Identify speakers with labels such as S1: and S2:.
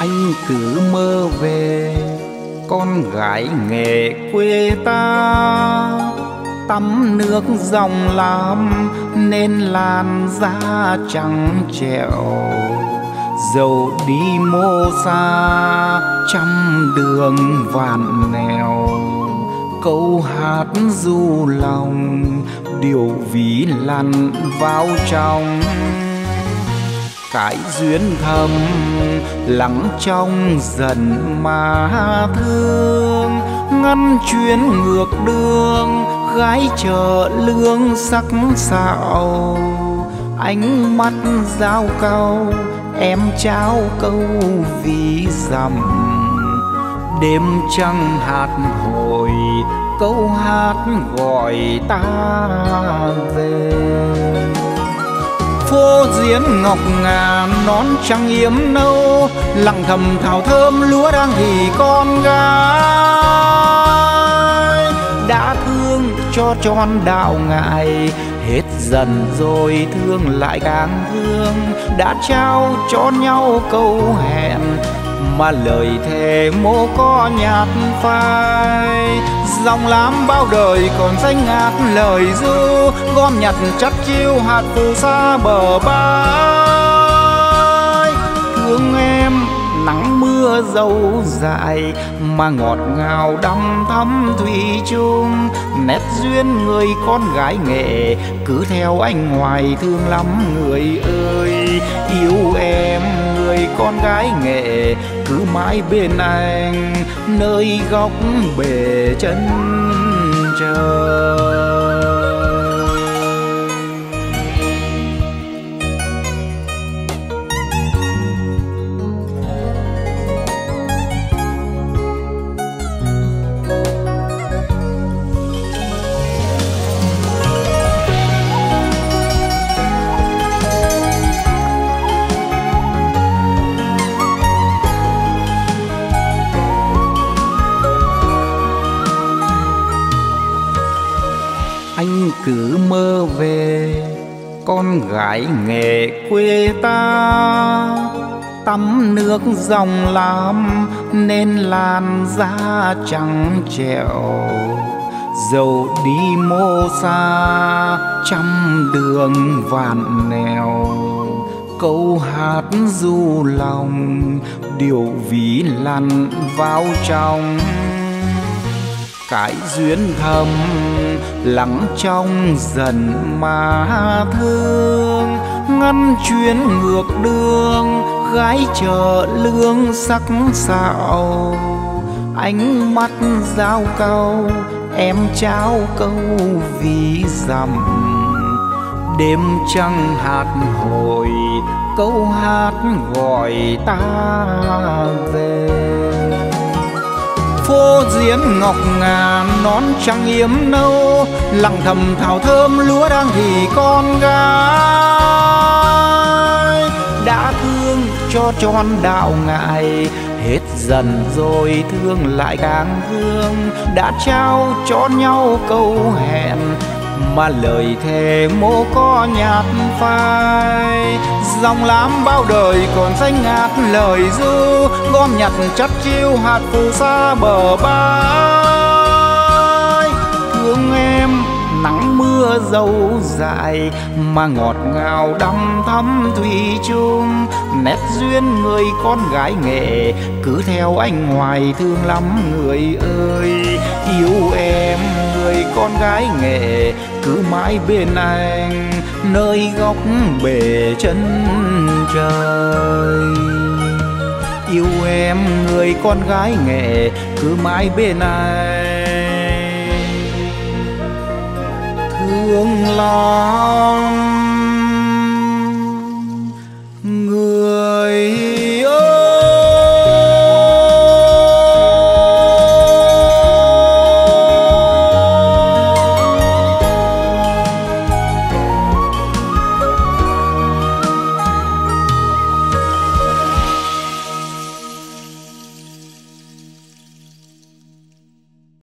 S1: anh cứ mơ về con gái nghề quê ta. Tắm nước dòng lam nên làn da trắng trẻo. Dầu đi mô xa trăm đường vạn nẻo. Câu hát du lòng, điều ví lăn vào trong cái duyên thầm lắng trong dần mà thương ngăn chuyến ngược đường gái chợ lương sắc sạo. Ánh mắt giao câu em trao câu vì dằm, đêm trăng hạt hồi câu hát gọi ta về phố diễn ngọc ngà, nón trắng yếm nâu, lặng thầm thảo thơm lúa đang hỉ con gái. Đã thương cho tròn đạo ngại hết dần rồi thương lại càng thương. Đã trao cho nhau câu hẹn, mà lời thề mô có nhạt phai dòng lam bao đời còn danh ngát lời du gom nhặt chắc chiêu hạt phù sa bờ vai thương em, nắng mưa dâu dài, mà ngọt ngào đăm thắm thủy chung. Nét duyên người con gái nghệ cứ theo anh hoài thương lắm người ơi. Yêu em người con gái nghệ cứ mãi bên anh nơi góc bể chân cứ mơ về, con gái nghề quê ta. Tắm nước dòng lam nên làn da trắng trẻo. Dầu đi mô xa trăm đường vạn nẻo câu hát du lòng điều ví lăn vào trong. Cái duyên thầm lắng trong dần mà thương, ngăn chuyến ngược đường, gái chợ lương sắc sạo ánh mắt giao câu em trao câu vì dằm đêm trăng hạt hồi, câu hát gọi ta về phố diễn ngọc ngà nón trắng yếm nâu, lặng thầm thảo thơm lúa đang thì con gái. Đã thương cho tròn đạo ngại hết dần rồi thương lại càng thương đã trao cho nhau câu hẹn, mà lời thề mô có nhạt phai dòng lam bao đời còn danh ngát lời du, gom nhặt chất chiêu hạt phù sa bờ vai thương em, nắng mưa dâu dài mà ngọt ngào đăm thắm thủy chung. Nét duyên người con gái nghệ cứ theo anh hoài thương lắm người ơi. Yêu em, người con gái nghệ cứ mãi bên anh nơi góc bể chân trời. Yêu em, người con gái nghệ cứ mãi bên anh thương lòng